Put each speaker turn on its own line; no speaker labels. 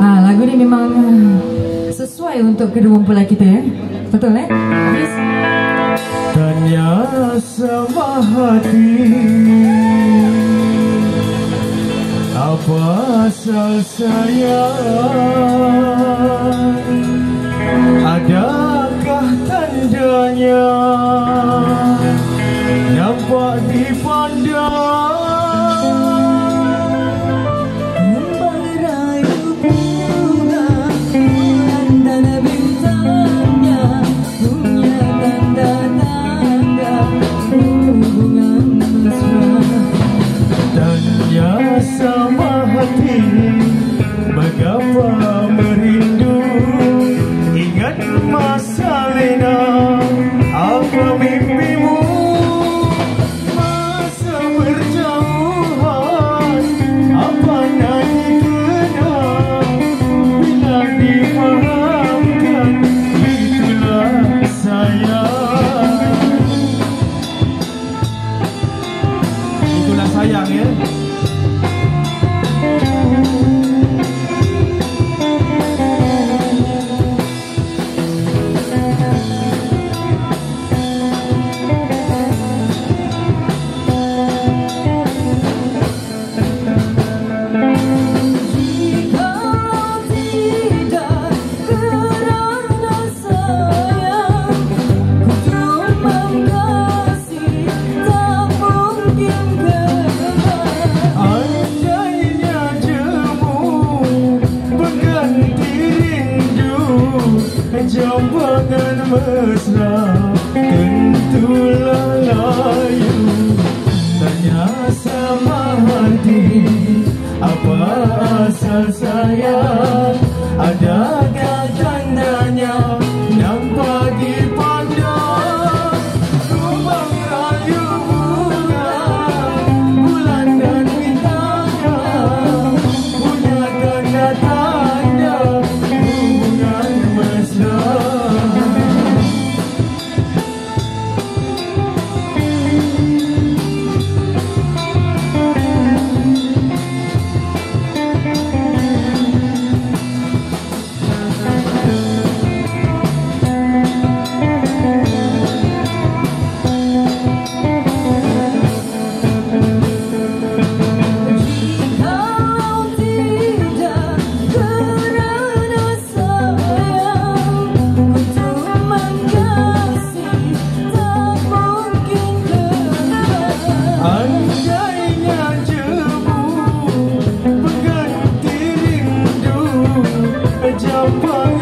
Ha, lagu ni memang sesuai untuk kedua mempelai kita ya. Betul eh? Habis.
Tanya sama hati Apa asal sayang Adakah tandanya Nampak di 两年 Jambangan mesra Tentulah layu. Tanya sama hati Apa asal Bye.